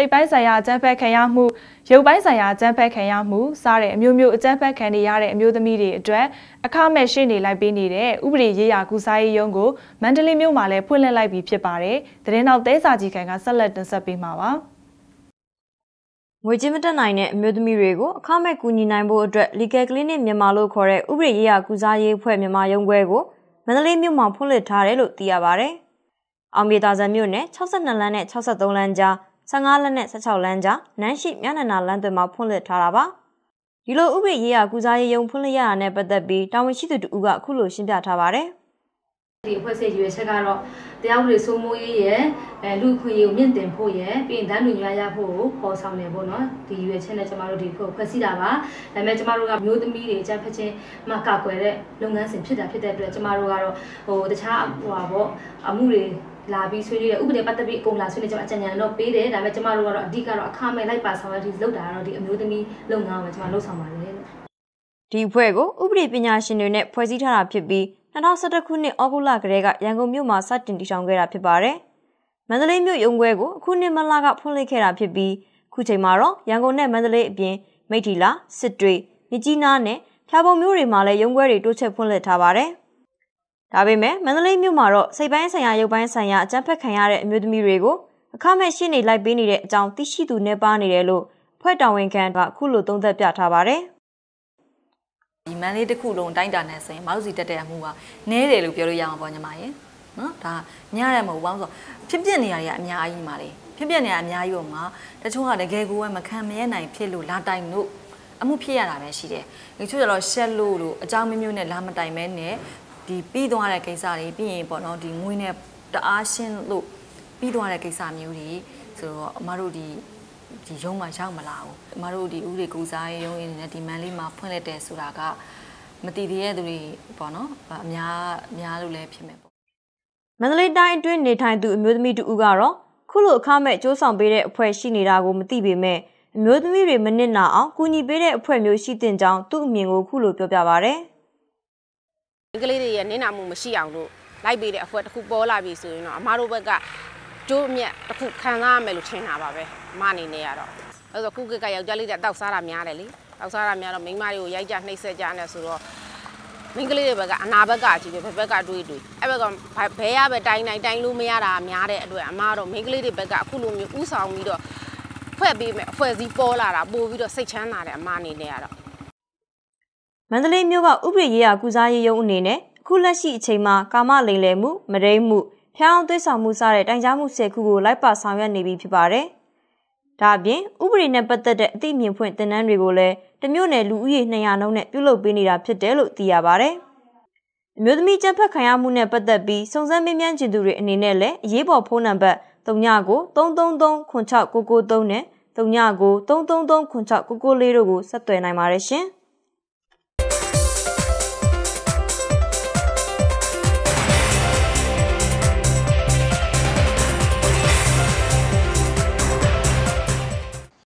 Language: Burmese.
စိတ်ပိုင်းဆိုင်ရာအကြမ်းဖက်ခံရမှုရုပ်ပိုင်းဆိုင်ရာအကြမ်းဖက်ခံရမှုစတဲ့အမျိုးမျိုးအကြမ်းဖက်ခံနေရတဲ့အမျိုးသမီးတွေအတွက်အခမဲ့ရှင်းနေလိုက်ပေးနေတဲ့ဥပဒေရေးရာကုစားရေးရုံးကိုမန္တလေးမြို့မှာလည်းဖွင့်လှစ်လိုက်ပြီးဖြစ်ပါတယ်။သတင်းနောက်သဲစာကြီးခံကဆက်လက်တင်ဆက်ပေးမှာပါ။ငွေကြေးမတက်နိုင်တဲ့အမျိုးသမီးတွေကိုအခမဲ့ကူညီနိုင်ဖို့အတွက် Legal Clinic မြန်မာလို့ခေါ်တဲ့ဥပဒေရေးရာကုစားရေးအဖွဲ့မြန်မာရုံးခွဲကိုမန္တလေးမြို့မှာဖွင့်လှစ်ထားတယ်လို့သိရပါဗျ။အောင်မြေသာဆန်မြို့နယ်62လမ်းနဲ့63လမ်းကြား 15လက်နဲ့16လမ်းကြားနန်းရှိမြနနာလမ်းသွင်းမှာဖွင့်လှစ်ထားတာပါ။ဒီလိုဥပဒေရေးရာကုစားရေးယုံဖွင့်လှစ်ရတာနဲ့ပတ်သက်ပြီးတာဝန်ရှိသူတူကအခုလိုရှင်းပြထားပါဗျ။ဒီအဖွဲ့အစည်းရွေးချက်ကတော့တရားဥပဒေစိုးမိုးရေးရဲ့အဲလူခွင့်ရေးကိုမြင့်တင်ဖို့ရဲ့ပြည်ထောင်စုညွှန်ရဖို့ကိုပေါ်ဆောင်နေဖို့နော်ဒီရွေးချက်နဲ့ကျမတို့ဒီဖွဲ့ဖွဲ့စည်းတာပါဒါပေမဲ့ကျမတို့ကမျိုးသမီးတွေအကြမ်းဖက်ခြင်းမှကာကွယ်တဲ့လုပ်ငန်းစဉ်ဖြစ်တာဖြစ်တဲ့အတွက်ကျမတို့ကတော့ဟိုတခြားဟိုပါပေါ့အမှုတွေ လာပြီးဆွေးနွေးရဥပဒေပတ်သက်ပြီးအကုန်လာဆွေးနွေးကြအကြံဉာဏ်တော့ပေးတယ်ဒါပေမဲ့ကျမတို့ကတော့အဓိကတော့အခမဲ့လိုက်ပါဆောင်ရတဲ့လုပ်တာကတော့ဒီအမျိုးသမီးလုပ်ငန်းကိုကျမလုပ်ဆောင်ပါတယ်လို့ဒီအဖွဲ့ကိုဥပဒေပညာရှင်တွေနဲ့ဖွဲ့စည်းထားတာဖြစ်ပြီး2011ခုနှစ်ဩဂုတ်လကတည်းကရန်ကုန်မြို့မှာစတင်တည်ထောင်ခဲ့တာဖြစ်ပါတယ်။မန္တလေးမြို့ရုံးခွဲကိုအခုနှစ်မလကဖွင့်လှစ်ခဲ့တာဖြစ်ပြီးခုချိန်မှာတော့ရန်ကုန်နဲ့မန္တလေးအပြင်မိထီလာစစ်တွေမြကြီးနားနဲ့ဖျာပုံမြို့တွေမှာလည်းရုံးခွဲတွေတိုးချဲ့ဖွင့်လှစ်ထားပါတယ်။ ဒါပေမဲ့မန္တလေးမြို့မှာတော့စိတ်ပိုင်းဆိုင်ရာရုပ်ပိုင်းဆိုင်ရာအကြမ်းဖက်ခံရတဲ့အမျိုးသမီးတွေကိုအခမဲ့ရှင်းနေလိုက်ပေးနေတဲ့အကြောင်းသိရှိသူနေပါနေတယ်လို့ဖွဲ့တော်ဝင်ခံကအခုလိုသုံးသပ်ပြထားပါတယ်ဒီမန်လေးတစ်ခုလုံးတိုင်းတာနဲ့ဆိုရင်မောက်စီတက်တဲ့အမှုကနည်းတယ်လို့ပြောလို့ရမှာပေါ့ညီမရေနော်ဒါညရမဟုတ်ဘောင်းဆိုဖြစ်ပြနေရတဲ့အများကြီးညီမလေးဖြစ်ပြနေရအများကြီးပေါ့မှာတချို့ကတကယ်ကိုယ်မခံမရနိုင်ဖြစ်လို့လာတိုင်လို့အမှုဖြစ်ရတာပဲရှိတယ်။ဒီချို့ကျတော့ရှက်လို့လို့အကြောင်းမျိုးမျိုးနဲ့လာမတိုင်မဲနဲ့ ဒီပြီးသွားတဲ့ကိစ္စတွေပြီးရင်ပေါ့နော်ဒီငွေနဲ့တအားရှင်းလို့ပြီးသွားတဲ့ကိစ္စမျိုးတွေဆိုတော့အမတို့ဒီဒီရုံးမှာရောက်မလာဘူးအမတို့ဒီဥတွေကူစားရုံးရင်းနဲ့ဒီမန်လေးမှာဖွင့်လက်တယ်ဆိုတာကမတည်သေးတဲ့သူတွေပေါ့နော်အများအများလို့လည်းဖြစ်မယ်ပေါ့မန္တလေးတိုင်းအတွင်းနေထိုင်သူအမျိုးသမီးတူဦးကတော့ခုလိုအခမဲ့စ조사ပေးတဲ့အဖွဲ့ရှိနေတာကိုမသိပေမဲ့အမျိုးသမီးတွေမနစ်နာအောင်ကူညီပေးတဲ့အဖွဲ့မျိုးရှိတဲ့ကြောင်းသူ့အမြင်ကိုခုလိုပြောပြပါဗျ။ ကလေးတွေရဲ့နင်းနာမှုမရှိအောင်လို့လိုက်ပေးတဲ့အဖွဲတစ်ခုပေါ်လာပြီဆိုရင်တော့အမားတို့ဘက်ကကျိုးအမြတ်တစ်ခုခံစားရမယ်လို့ထင်တာပါပဲအမအနေနဲ့ကတော့အဲဆိုခုကကယောက်ျားလေးတွေတောက်စားတာများတယ်လေတောက်စားတာများတော့မိန်းမတွေကိုရိုက်ကြနှိပ်စက်ကြနေဆိုတော့မိန်းကလေးတွေဘက်ကအနာဘက်ကကြည့်ပဲဘက်ဘက်ကတွေးတွေးအဲ့ဘက်ကဘဲရပဲတိုင်းတိုင်းတိုင်းလို့မရတာများတဲ့အတွက်အမတော့မိန်းကလေးတွေဘက်ကအခုလိုမျိုးဥဆောင်ပြီးတော့ဖွဲ့ပေးမယ်အဖွဲ့စည်းပေါ်လာတာပို့ပြီးတော့စိတ်ချမ်းသာတယ်အမအနေနဲ့ကတော့ မန္တလေးမြို့ကဥပဒေရေးရာကုစားရေးရုံးအနေနဲ့အခုလက်ရှိအချိန်မှာကာမလိမ်လည်မှုမရိမှုဖျောင်းသွေးဆောင်မှုစတဲ့တိုင်ကြားမှု၁၀ခုကိုလိုက်ပါဆောင်ရွက်နေပြီဖြစ်ပါတယ်။ဒါအပြင်ဥပဒေနဲ့ပတ်သက်တဲ့အသိမြင်ဖွင့်တင်နန်းတွေကိုလည်းတမျိုးနယ်လူဦးရေ200နှုန်းနဲ့ပြုလုပ်ပေးနေတာဖြစ်တယ်လို့သိရပါတယ်။အမျိုးသမီးကြက်ဖက်ခံရမှုနဲ့ပတ်သက်ပြီးစုံစမ်းမေးမြန်းခြင်းသူတွေအနေနဲ့လည်းအရေးပေါ်ဖုန်းနံပါတ်39ကို333 9693နဲ့39ကို333 9694တို့ကိုဆက်သွယ်နိုင်ပါတယ်ရှင်။